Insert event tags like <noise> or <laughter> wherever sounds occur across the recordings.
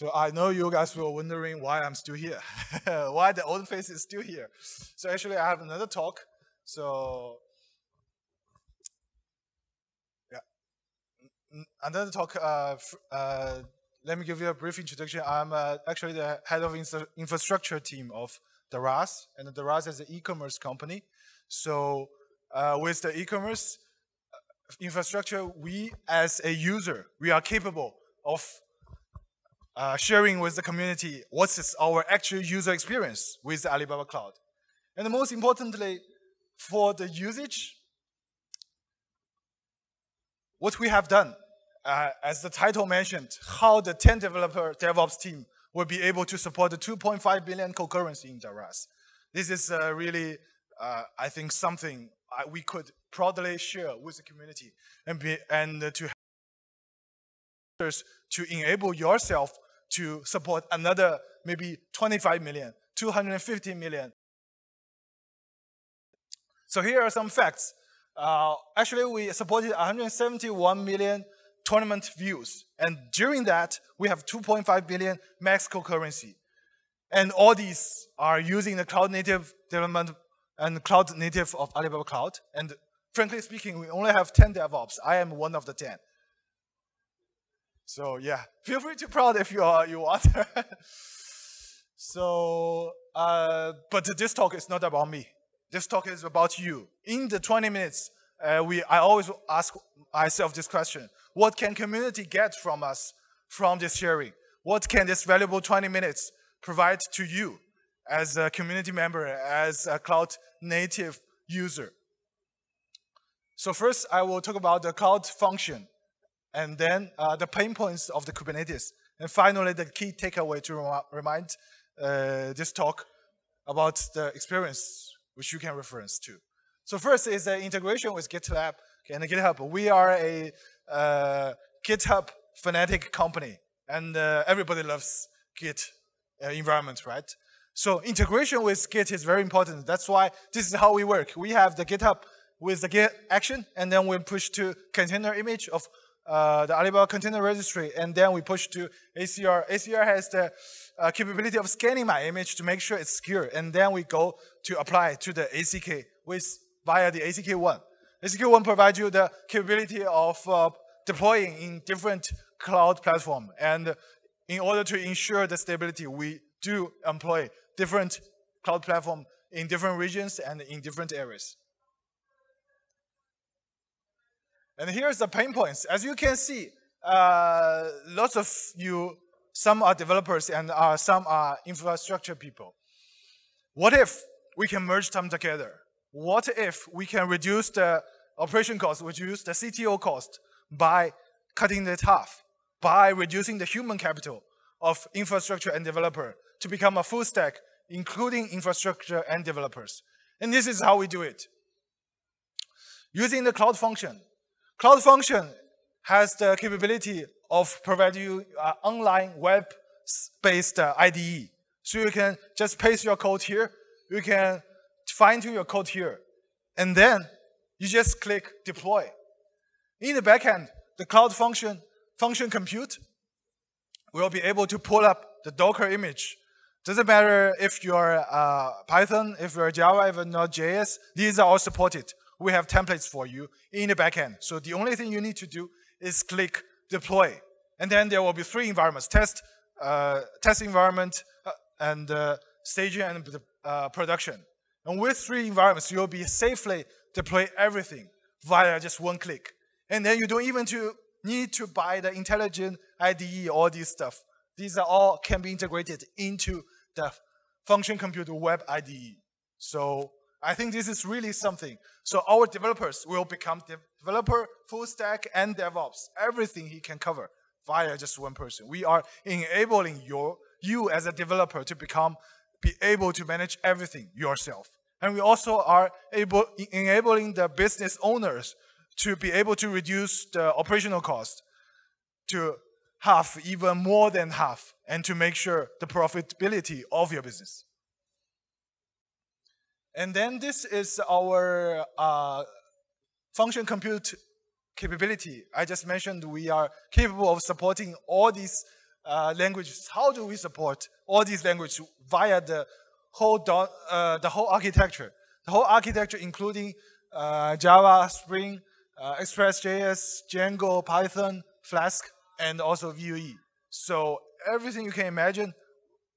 So I know you guys were wondering why I'm still here, <laughs> why the old face is still here. So actually, I have another talk. So yeah, another talk. Uh, uh, let me give you a brief introduction. I'm uh, actually the head of infrastructure team of Daraz, and Daraz is an e-commerce company. So uh, with the e-commerce uh, infrastructure, we as a user, we are capable of uh, sharing with the community what's our actual user experience with Alibaba Cloud. And most importantly, for the usage, what we have done, uh, as the title mentioned, how the 10 developer DevOps team will be able to support the 2.5 billion concurrency in Daraz. This is uh, really, uh, I think, something we could proudly share with the community and, be, and to to enable yourself to support another maybe 25 million, 250 million. So here are some facts. Uh, actually, we supported 171 million tournament views. And during that, we have 2.5 billion max concurrency. And all these are using the cloud native development and cloud native of Alibaba Cloud. And frankly speaking, we only have 10 DevOps. I am one of the 10. So yeah, <laughs> feel free to proud if you are you want. <laughs> so, uh, but this talk is not about me. This talk is about you. In the 20 minutes, uh, we I always ask myself this question: What can community get from us from this sharing? What can this valuable 20 minutes provide to you as a community member, as a cloud native user? So first, I will talk about the cloud function and then uh, the pain points of the Kubernetes. And finally, the key takeaway to remind uh, this talk about the experience which you can reference to. So first is the integration with GitLab and GitHub. We are a uh, GitHub fanatic company, and uh, everybody loves Git uh, environment, right? So integration with Git is very important. That's why this is how we work. We have the GitHub with the Git action, and then we push to container image of uh, the Alibaba Container Registry, and then we push to ACR. ACR has the uh, capability of scanning my image to make sure it's secure, and then we go to apply to the ACK with via the ACK One. ACK1 provides you the capability of uh, deploying in different cloud platform, and in order to ensure the stability, we do employ different cloud platform in different regions and in different areas. And here's the pain points. As you can see, uh, lots of you, some are developers and uh, some are infrastructure people. What if we can merge them together? What if we can reduce the operation cost, reduce the CTO cost by cutting it half, by reducing the human capital of infrastructure and developer to become a full stack, including infrastructure and developers. And this is how we do it. Using the cloud function, Cloud Function has the capability of providing you an online web-based uh, IDE. So you can just paste your code here, you can fine-tune your code here, and then you just click deploy. In the backend, the Cloud Function function compute will be able to pull up the Docker image. Doesn't matter if you're uh, Python, if you're Java, if you're Node.js, these are all supported we have templates for you in the backend. So the only thing you need to do is click deploy. And then there will be three environments, test, uh, test environment, uh, and uh, staging and uh, production. And with three environments, you'll be safely deploy everything via just one click. And then you don't even to need to buy the intelligent IDE, all these stuff. These are all can be integrated into the function compute web IDE. So I think this is really something. So our developers will become developer, full stack, and DevOps. Everything he can cover via just one person. We are enabling your, you as a developer to become, be able to manage everything yourself. And we also are able, enabling the business owners to be able to reduce the operational cost to half, even more than half, and to make sure the profitability of your business. And then this is our uh, function compute capability. I just mentioned we are capable of supporting all these uh, languages. How do we support all these languages via the whole uh, the whole architecture? The whole architecture, including uh, Java, Spring, uh, Express.js, Django, Python, Flask, and also Vue. So everything you can imagine,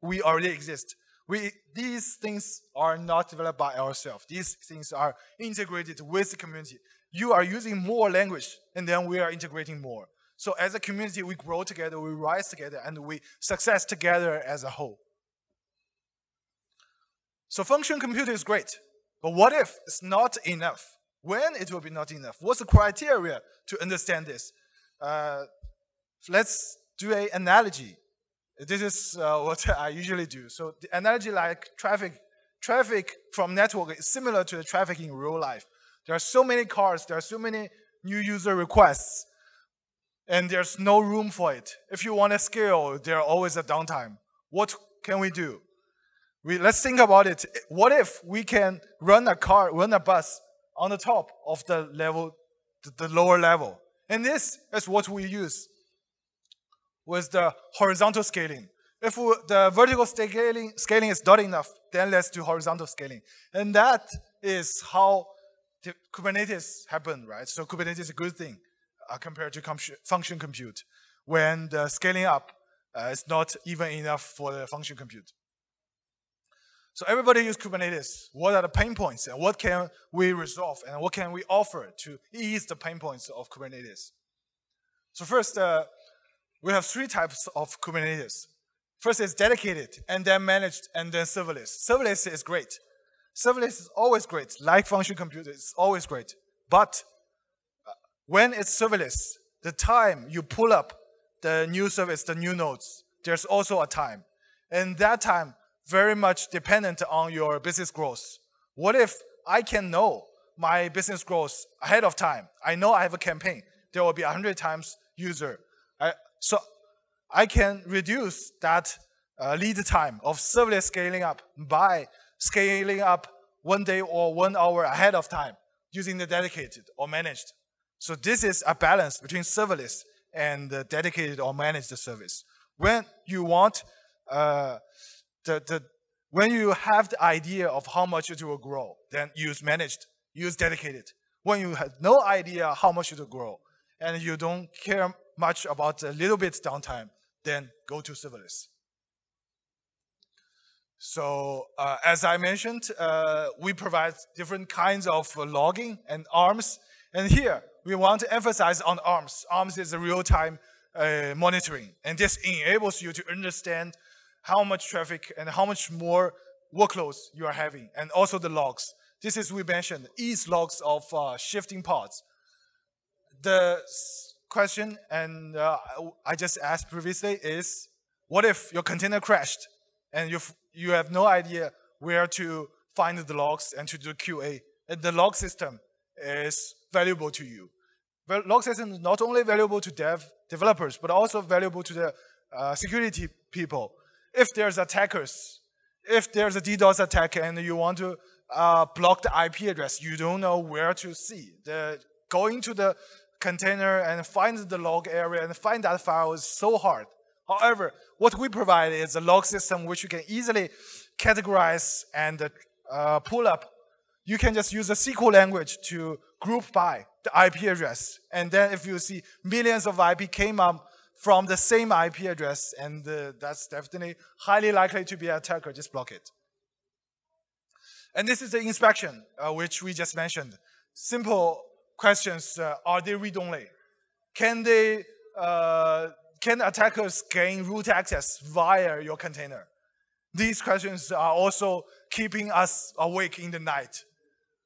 we already exist. We, these things are not developed by ourselves. These things are integrated with the community. You are using more language, and then we are integrating more. So as a community, we grow together, we rise together, and we success together as a whole. So function computing is great, but what if it's not enough? When it will be not enough? What's the criteria to understand this? Uh, let's do an analogy. This is uh, <laughs> what I usually do. So the analogy like traffic, traffic from network is similar to the traffic in real life. There are so many cars, there are so many new user requests, and there's no room for it. If you want to scale, there are always a downtime. What can we do? We, let's think about it. What if we can run a car, run a bus on the top of the level, the lower level? And this is what we use with the horizontal scaling. If the vertical scaling, scaling is not enough, then let's do horizontal scaling. And that is how Kubernetes happen, right? So Kubernetes is a good thing uh, compared to function compute when the scaling up uh, is not even enough for the function compute. So everybody use Kubernetes. What are the pain points and what can we resolve and what can we offer to ease the pain points of Kubernetes? So first, uh, we have three types of Kubernetes. First is dedicated, and then managed, and then serverless. Serverless is great. Serverless is always great, like function compute, it's always great. But uh, when it's serverless, the time you pull up the new service, the new nodes, there's also a time. And that time very much dependent on your business growth. What if I can know my business growth ahead of time? I know I have a campaign. There will be 100 times user. I, so I can reduce that uh, lead time of serverless scaling up by scaling up one day or one hour ahead of time using the dedicated or managed. So this is a balance between serverless and the dedicated or managed service. When you want uh, the, the, when you have the idea of how much it will grow, then use managed, use dedicated. When you have no idea how much it will grow, and you don't care much about a little bit downtime, then go to serverless. So uh, as I mentioned, uh, we provide different kinds of logging and ARMS. And here, we want to emphasize on ARMS. ARMS is a real-time uh, monitoring. And this enables you to understand how much traffic and how much more workloads you are having, and also the logs. This is, we mentioned, ease logs of uh, shifting pods. The question, and uh, I just asked previously, is what if your container crashed and you you have no idea where to find the logs and to do QA. And the log system is valuable to you. Well, log system is not only valuable to dev developers, but also valuable to the uh, security people. If there's attackers, if there's a DDoS attack and you want to uh, block the IP address, you don't know where to see. The, going to the container and find the log area and find that file is so hard. However, what we provide is a log system which you can easily categorize and uh, pull up. You can just use a SQL language to group by the IP address. And then if you see millions of IP came up from the same IP address, and uh, that's definitely highly likely to be an attacker, just block it. And this is the inspection, uh, which we just mentioned. Simple questions, uh, are they read-only? Can they uh, can attackers gain root access via your container? These questions are also keeping us awake in the night.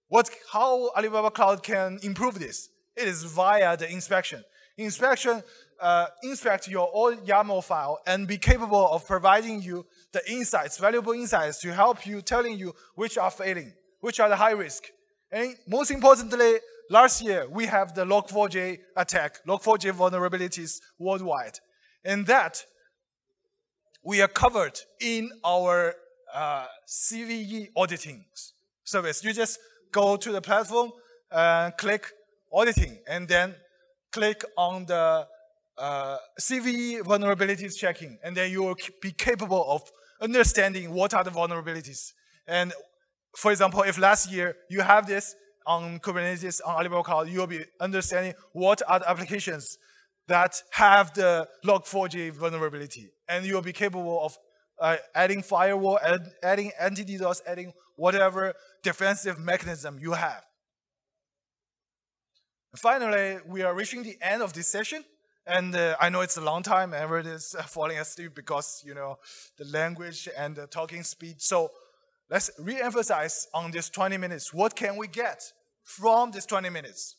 What, how Alibaba Cloud can improve this? It is via the inspection. Inspection uh, inspect your old YAML file and be capable of providing you the insights, valuable insights to help you, telling you which are failing, which are the high risk. And most importantly, last year we have the Log4j attack, Log4j vulnerabilities worldwide. And that we are covered in our uh, CVE auditing service. You just go to the platform, and click auditing, and then click on the uh, CVE vulnerabilities checking, and then you will be capable of understanding what are the vulnerabilities. And for example, if last year you have this on Kubernetes on Alibaba Cloud, you'll be understanding what are the applications that have the Log4j vulnerability. And you'll be capable of uh, adding firewall, add, adding anti-DDoS, adding whatever defensive mechanism you have. Finally, we are reaching the end of this session. And uh, I know it's a long time, everyone is <laughs> falling asleep because, you know, the language and the talking speed. So let's re-emphasize on this 20 minutes. What can we get from this 20 minutes?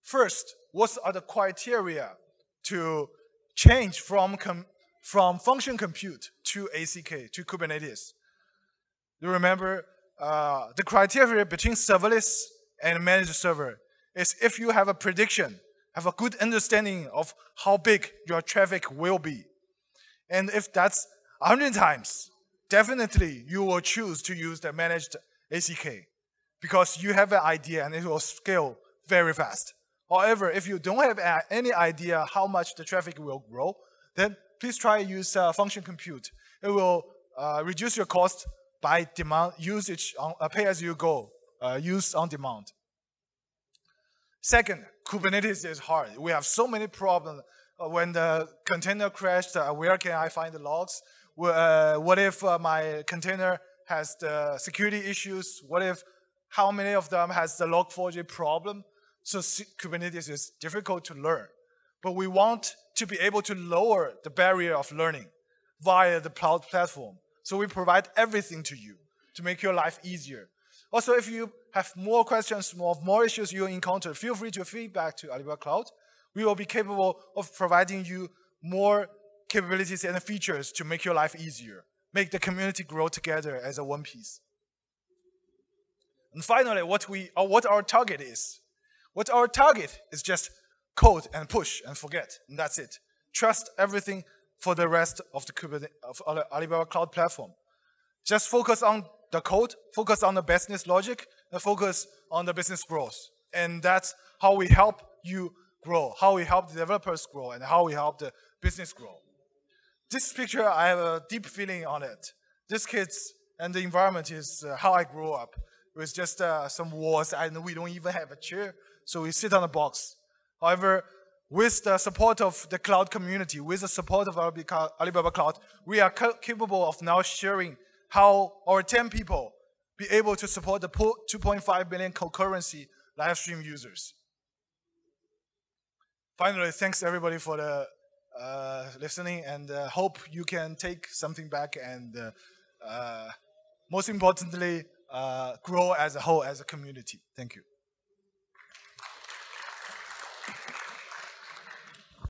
First, what are the criteria to change from, from function compute to ACK, to Kubernetes? You remember uh, the criteria between serverless and managed server is if you have a prediction, have a good understanding of how big your traffic will be. And if that's 100 times, definitely you will choose to use the managed ACK because you have an idea and it will scale very fast. However, if you don't have any idea how much the traffic will grow, then please try to use uh, function compute. It will uh, reduce your cost by demand usage on uh, pay as you go, uh, use on demand. Second, Kubernetes is hard. We have so many problems. Uh, when the container crashed, uh, where can I find the logs? what if my container has the security issues? What if how many of them has the log4j problem? So Kubernetes is difficult to learn, but we want to be able to lower the barrier of learning via the cloud platform. So we provide everything to you to make your life easier. Also, if you have more questions, more, more issues you encounter, feel free to feedback to Alibaba Cloud. We will be capable of providing you more capabilities and features to make your life easier, make the community grow together as a one piece. And finally, what, we, or what our target is. What our target is just code and push and forget, and that's it. Trust everything for the rest of the Kubernetes, of Alibaba Cloud Platform. Just focus on the code, focus on the business logic, and focus on the business growth. And that's how we help you grow, how we help the developers grow, and how we help the business grow. This picture, I have a deep feeling on it. This kids and the environment is uh, how I grew up. With just uh, some walls, and we don't even have a chair so we sit on a box. However, with the support of the cloud community, with the support of Alibaba Cloud, we are capable of now sharing how our 10 people be able to support the 2.5 million concurrency live stream users. Finally, thanks everybody for the uh, listening and uh, hope you can take something back and uh, uh most importantly, uh, grow as a whole as a community. Thank you.